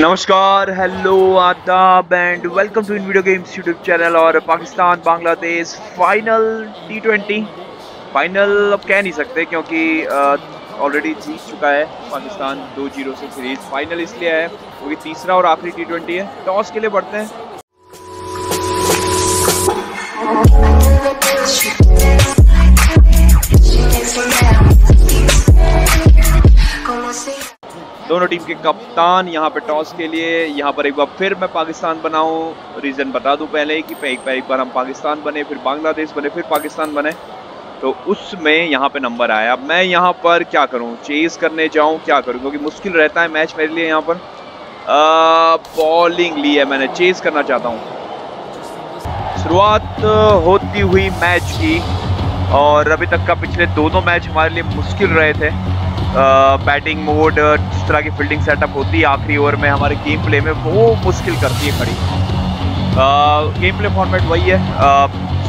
नमस्कार हेलो आदाब and welcome to in video games YouTube channel और Pakistan Bangladesh final T twenty final अब कह नहीं सकते क्योंकि ऑलरेडी जीत चुका है पाकिस्तान दो ज़ीरो से सीरीज़ फाइनल इसलिए है क्योंकि तीसरा और आखिरी टी ट्वेंटी है। टॉस के लिए बढ़ते हैं। दोनों टीम के कप्तान यहाँ पे टॉस के लिए। यहाँ पर एक बार फिर मैं पाकिस्तान बनाऊँ। रीज़न बता दूँ पहले कि एक बार एक बार हम पाकिस्तान बने, फिर बांग्लादेश बने, फिर पाकिस्तान बने। तो उसमें यहाँ पे नंबर आया। मैं यहाँ पर क्या करूँ? चेज करने जाऊँ, क्या करूँ? क्योंकि मुश्किल रहता है मैच मेरे लिए यहाँ पर। बॉलिंग ली है मैंने। चेज करना चाहता हूँ। शुरुआत होती हुई मैच की। और अभी तक का पिछले दोनों मैच हमारे लिए मुश्किल रहे थे। बैटिंग मोड जिस तरह की फील्डिंग सेटअप होती है, आखिरी ओवर में हमारे गेम प्ले में वो मुश्किल करती है खड़ी। गेम प्ले फॉर्मेट वही है।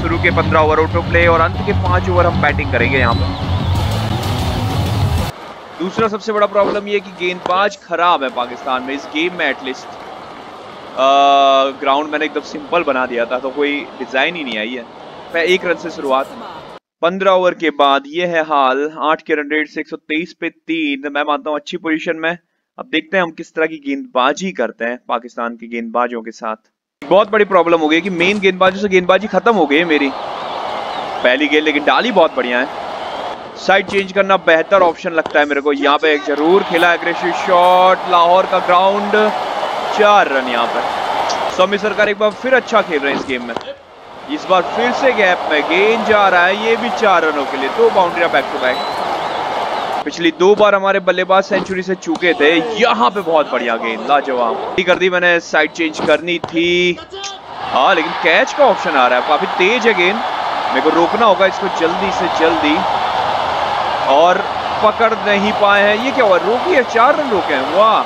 शुरू के पंद्रह ओवर ऑटो प्ले और अंत के पाँच ओवर हम बैटिंग करेंगे यहाँ पर दूसरा सबसे बड़ा प्रॉब्लम ये कि गेंदबाज खराब है पाकिस्तान में, इस गेम में एटलीस्ट ग्राउंड मैंने एकदम सिंपल बना दिया था तो कोई डिज़ाइन ही नहीं आई है। एक रन से शुरुआत पंद्रह ओवर के बाद ये है हाल, आठ के रन रेट से एक सौ तेईस पे तीन। मैं मानता हूँ अच्छी पोजीशन में। अब देखते हैं हम किस तरह की गेंदबाजी करते हैं पाकिस्तान के गेंदबाजों के साथ। बहुत बड़ी प्रॉब्लम हो गई कि मेन गेंदबाजों से गेंदबाजी खत्म हो गई है मेरी। पहली गेंद, लेकिन डाली बहुत बढ़िया है। साइड चेंज करना बेहतर ऑप्शन लगता है मेरे को। यहाँ पे ज़रूर खेला एग्रेसिव शॉट लाहौर का ग्राउंड चार रन यहाँ पर। सौमी सरकार एक बार फिर अच्छा खेल रहे हैं इस गेम में। इस बार फिर से गैप में गेंद जा रहा है, ये भी चार रनों के लिए। दो बाउंड्रिया बैक टू बैक पिछली दो बार हमारे बल्लेबाज सेंचुरी से चुके थे, यहाँ पे बहुत बढ़िया गेंद, लाजवाब। कर दी मैंने साइड चेंज करनी थी। हाँ लेकिन कैच का ऑप्शन आ रहा है, काफ़ी तेज है गेंद। मेरे को रोकना होगा इसको जल्दी से जल्दी। और पकड़ नहीं पाए हैं। ये क्या हुआ? रोकी है, चार रन रोके हैं। वाह!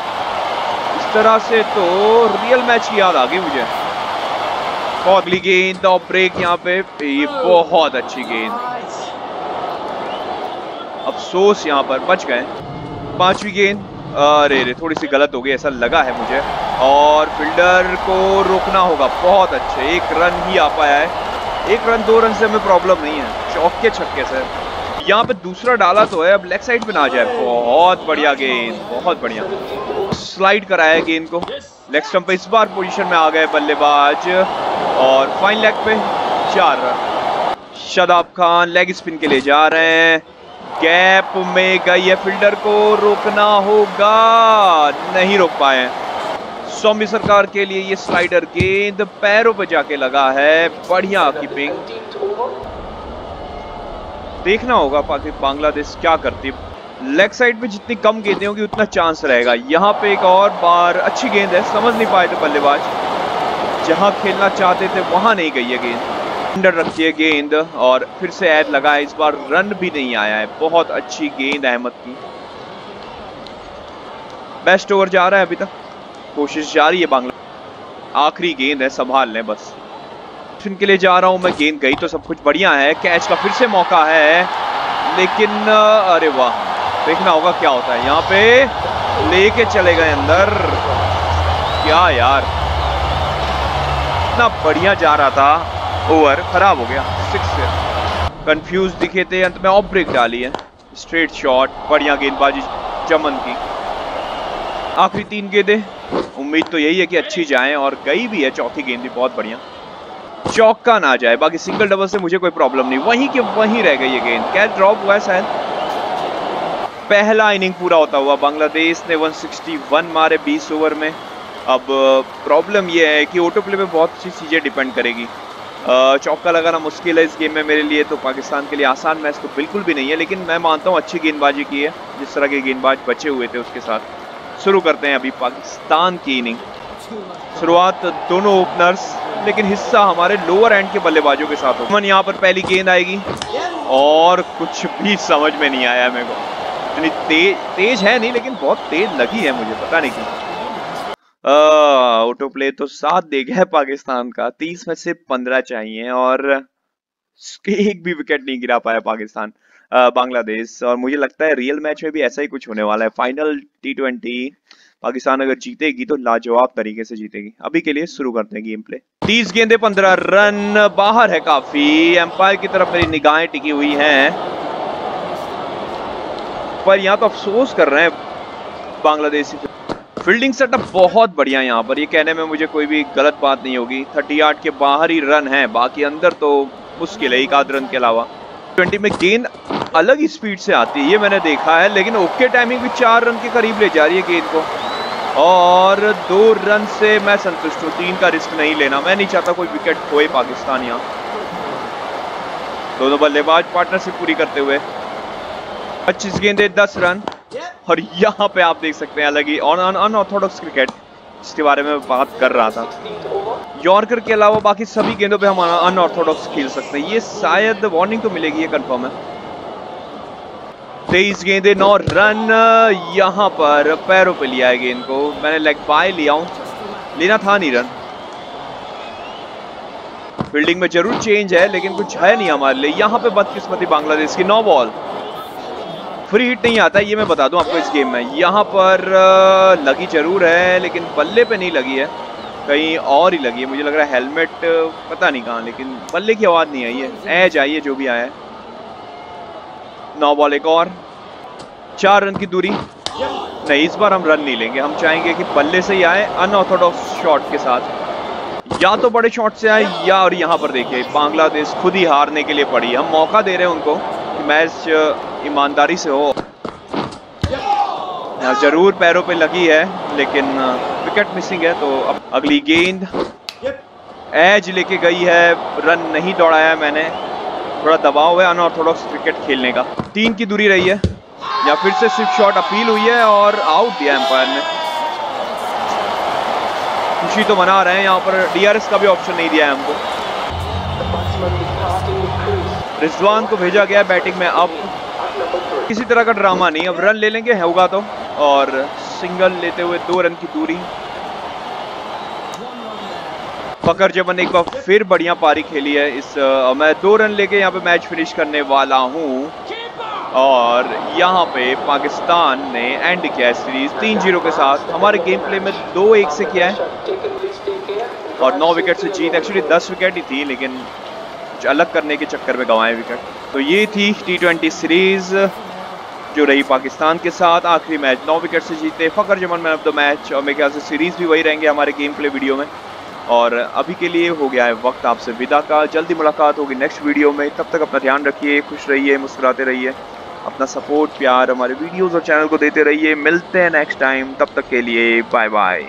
इस तरह से तो रियल मैच की याद आ गई मुझे। बहुत अगली गेंद और ब्रेक यहाँ पे ये बहुत अच्छी गेंद। अफसोस यहाँ पर बच गए। पांचवी गेंद अरे रे थोड़ी सी गलत हो गई ऐसा लगा है मुझे। और फील्डर को रोकना होगा बहुत अच्छे एक रन ही आ पाया है। एक रन दो रन से हमें प्रॉब्लम नहीं है चौके छक्के से। यहाँ पे दूसरा डाला तो है अब लेग साइड पे ना जाए। बहुत बढ़िया गेंद बहुत बढ़िया। स्लाइड कराया गेंद को। लेग स्टम्प पे इस बार पोजीशन में आ गए बल्लेबाज। और फाइन लेग पे चार run. Shadab Khan leg spin के लिए जा रहे हैं। गैप में गई है फील्डर को, रोकना होगा। नहीं रोक पाए सौम्य सरकार के लिए ये स्लाइडर गेंद पैरों पे जाके लगा है। बढ़िया कीपिंग देखना होगा पाकिस्तान बांग्लादेश क्या करती। लेग साइड पे जितनी कम गेंदें होंगी उतना चांस रहेगा। यहाँ पे एक और बार अच्छी गेंद है, समझ नहीं पाए थे बल्लेबाज। जहाँ खेलना चाहते थे, वहाँ नहीं गई है गेंद। अंडर रखी है गेंद और फिर से ऐड लगा इस बार रन भी नहीं आया है। बहुत अच्छी गेंद अहमद की। बेस्ट ओवर जा रहा है अभी तक। कोशिश जारी है बांग्ला आखिरी गेंद है, संभाल लें बस। के लिए जा रहा हूँ मैं, गेंद गई तो सब कुछ बढ़िया है। कैच का फिर से मौका है, लेकिन, अरे वाह, देखना होगा क्या होता है। यहाँ पे लेके चले गए अंदर। क्या यार। इतना बढ़िया जा रहा था ओवर खराब हो गया। सिक्स कंफ्यूज दिखे थे, अंत में ऑफ़ ब्रेक डाली है। स्ट्रेट शॉट बढ़िया गेंदबाजी, चमन की। आखिरी तीन गेंदे। उम्मीद तो यही है कि अच्छी जाए, और गई भी है चौथी गेंद भी, बहुत बढ़िया। चौका ना जाए, बाकी सिंगल डबल से मुझे कोई प्रॉब्लम नहीं। वहीं के वहीं रह गई ये गेंद। कैच ड्रॉप हुआ है शायद। पहला इनिंग पूरा होता हुआ बांग्लादेश ने 161 मारे 20 ओवर में। अब प्रॉब्लम ये है कि ऑटो प्ले में बहुत सी चीज़ें डिपेंड करेगी। चौका लगाना मुश्किल है इस गेम में मेरे लिए तो पाकिस्तान के लिए आसान मैच तो बिल्कुल भी नहीं है, लेकिन मैं मानता हूँ अच्छी गेंदबाजी की है, जिस तरह के गेंदबाज बचे हुए थे उसके साथ। शुरू करते हैं अभी पाकिस्तान की इनिंग शुरुआत दोनों ओपनर्स लेकिन हिस्सा हमारे लोअर एंड के बल्लेबाजों के साथ हो यहाँ पर पहली गेंद आएगी। और कुछ भी समझ में नहीं आया मेरे को। इतनी तेज तेज है नहीं, लेकिन बहुत तेज लगी है मुझे, पता नहीं क्यों। ऑटो प्ले तो सात दे गया पाकिस्तान का। तीस में से पंद्रह चाहिए और एक भी विकेट नहीं गिरा पाया पाकिस्तान बांग्लादेश। और मुझे लगता है रियल मैच में भी ऐसा ही कुछ होने वाला है। फाइनल टी ट्वेंटी पाकिस्तान अगर जीतेगी तो लाजवाब तरीके से जीतेगी। अभी के लिए शुरू करते हैं गेम प्ले तीस गेंदे, पंद्रह रन, बाहर है काफ़ी। एम्पायर की तरफ़ मेरी निगाहें टिकी हुई हैं। पर यहाँ तो अफसोस कर रहे हैं बांग्लादेशी फील्डिंग सेटअप बहुत बढ़िया यहाँ पर। ये कहने में मुझे कोई भी गलत बात नहीं होगी। थर्टी आठ के बाहर ही रन है, बाकी अंदर तो मुश्किल है एक आध रन के अलावा। ट्वेंटी में गेंद अलग ही स्पीड से आती है, ये मैंने देखा है, लेकिन ओके टाइमिंग भी चार रन के करीब ले जा रही है गेंद को। और दो रन से मैं संतुष्ट हूँ, तीन का रिस्क नहीं लेना। मैं नहीं चाहता कोई विकेट खोए पाकिस्तान यहाँ। दोनों बल्लेबाज पार्टनरशिप पूरी करते हुए। पच्चीस गेंदे, दस रन। और यहाँ पे आप देख सकते हैं अलग ही अनऑर्थोडॉक्स क्रिकेट जिसके बारे में बात कर रहा था। यॉर्कर के अलावा बाकी सभी गेंदों पे हम अनऑर्थोडॉक्स खेल सकते हैं। ये शायद वार्निंग तो मिलेगी, ये कंफर्म है। तेईस गेंदे, नौ रन, यहाँ पर पैरों पे लिया है गेंद को। मैंने लेग बाय लिया हूँ। लेना था नहीं रन। फील्डिंग में ज़रूर चेंज है, लेकिन कुछ है नहीं हमारे लिए। यहाँ पे बदकिस्मती बांग्लादेश की नौ बॉल फ्री हिट नहीं आता, ये मैं बता दूँ आपको इस गेम में। यहाँ पर लगी ज़रूर है, लेकिन बल्ले पे नहीं लगी है। कहीं और ही लगी है। मुझे लग रहा है हेलमेट पता नहीं कहाँ, लेकिन बल्ले की आवाज़ नहीं आई है। एज आई जो भी आया है। नौ बॉल एक और। चार रन की दूरी। नहीं, इस बार हम रन नहीं लेंगे। हम चाहेंगे कि बल्ले से ही आए अनऑर्थोडॉक्स शॉट के साथ। या तो बड़े शॉट से आए, या और यहाँ पर देखिए, बांग्लादेश खुद ही हारने के लिए पड़ी हम मौका दे रहे हैं उनको। मैच, ईमानदारी से हो। ज़रूर पैरों पे लगी है, लेकिन विकेट मिसिंग है तो अब अगली गेंद। एज लेके गई है रन नहीं दौड़ाया मैंने। थोड़ा दबाव है अनऑर्थोडॉक्स क्रिकेट खेलने का। तीन की दूरी रही है। या फिर से सिर्फ़ शॉट अपील हुई है और आउट दिया एम्पायर ने। खुशी तो मना रहे हैं, यहाँ पर डीआरएस का भी ऑप्शन नहीं दिया है हमको। रिजवान को भेजा गया बैटिंग में। अब किसी तरह का ड्रामा नहीं अब रन ले लेंगे होगा तो। और सिंगल लेते हुए दो रन की दूरी। फकर जमन एक बार फिर बढ़िया पारी खेली है इस आ, मैं दो रन लेके यहाँ पे मैच फिनिश करने वाला हूँ। और यहाँ पे पाकिस्तान ने एंड किया सीरीज़ तीन ज़ीरो के साथ। हमारे गेम प्ले में दो एक से किया है। और नौ विकेट से जीत एक्चुअली दस विकेट ही थी लेकिन अलग करने के चक्कर में गंवाए विकेट। तो ये थी टी ट्वेंटी सीरीज़ जो रही पाकिस्तान के साथ। आखिरी मैच, नौ विकेट से जीते फकर जमन मैन ऑफ़ द मैच और मेरे ख्याल से सीरीज़ भी वही रहेंगे हमारे गेम प्ले वीडियो में। और अभी के लिए हो गया है वक्त आपसे विदा का। जल्दी मुलाकात होगी नेक्स्ट वीडियो में। तब तक अपना ध्यान रखिए, खुश रहिए, मुस्कुराते रहिए। अपना सपोर्ट प्यार हमारे वीडियोस और चैनल को देते रहिए। मिलते हैं नेक्स्ट टाइम तब तक के लिए बाय बाय